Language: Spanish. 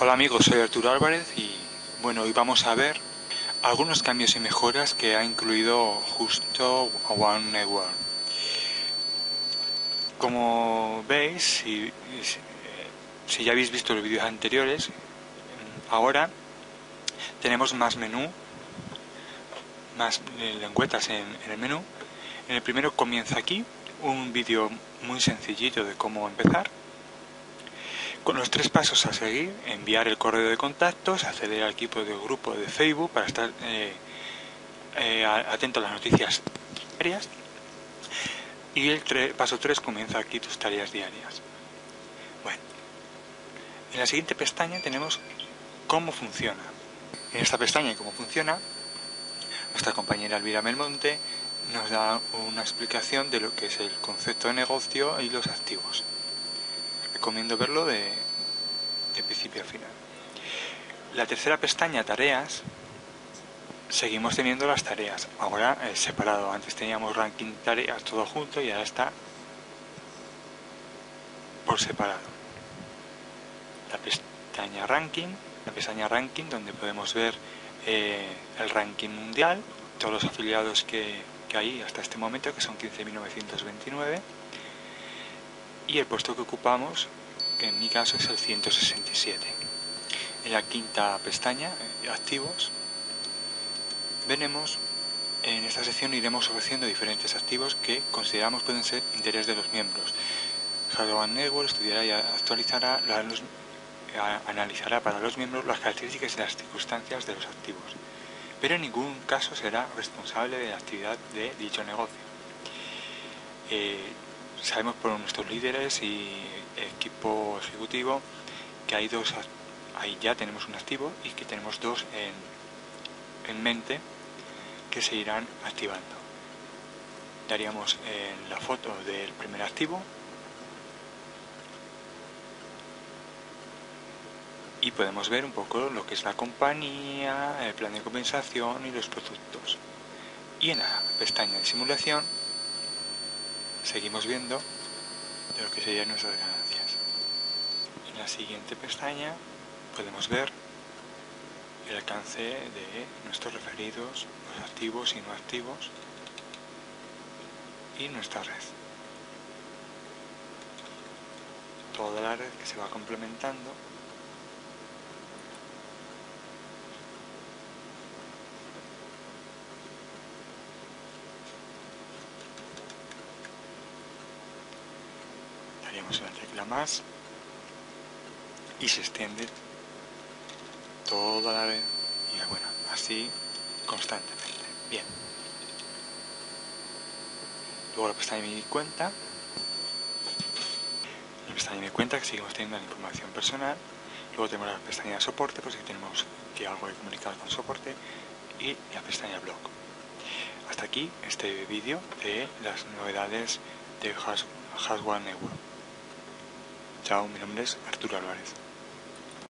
Hola amigos, soy Arturo Álvarez y bueno, hoy vamos a ver algunos cambios y mejoras que ha incluido justo One Network. Como veis, si, si, ya habéis visto los vídeos anteriores, ahora tenemos más menú, más lengüetas en, en el menú. En el primero comienza aquí un vídeo muy sencillito de cómo empezar con los tres pasos a seguir, enviar el correo de contactos, acceder al equipo de grupo de Facebook para estar eh, eh, atento a las noticias diarias. Y el paso 3 comienza aquí tus tareas diarias. Bueno, en la siguiente pestaña tenemos cómo funciona. En esta pestaña y cómo funciona, nuestra compañera Elvira Melmonte nos da una explicación de lo que es el concepto de negocio y los activos recomiendo verlo de, principio a final. La tercera pestaña, tareas, seguimos teniendo las tareas. Ahora es separado. Antes teníamos ranking tareas todo junto y ahora está por separado. La pestaña ranking, la pestaña ranking donde podemos ver eh, el ranking mundial, todos los afiliados que, que hay hasta este momento, que son 15.929 y el puesto que ocupamos, que en mi caso es el 167. En la quinta pestaña, eh, activos, veremos, en esta sección iremos ofreciendo diferentes activos que consideramos pueden ser interés de los miembros. Hardware Network estudiará y actualizará, analizará para los miembros las características y las circunstancias de los activos, pero en ningún caso será responsable de la actividad de dicho negocio. Eh, sabemos por nuestros líderes y equipo ejecutivo que hay dos, ahí ya tenemos un activo y que tenemos dos en, en mente que se irán activando. Daríamos en la foto del primer activo y podemos ver un poco lo que es la compañía, el plan de compensación y los productos. Y en la pestaña de simulación seguimos viendo de lo que serían nuestras ganancias. En la siguiente pestaña podemos ver el alcance de nuestros referidos, los activos y no activos y nuestra red. Toda la red que se va complementando daríamos una tecla más y se extiende toda la vez y bueno, así constantemente. Bien. Luego la pestaña de mi cuenta. La pestaña de mi cuenta que seguimos teniendo la información personal. Luego tenemos la pestaña de soporte, pues si tenemos que algo que comunicar con soporte. Y la pestaña blog. Hasta aquí este vídeo de las novedades de Hardware Network. Chao, mi nombre es Arturo Álvarez.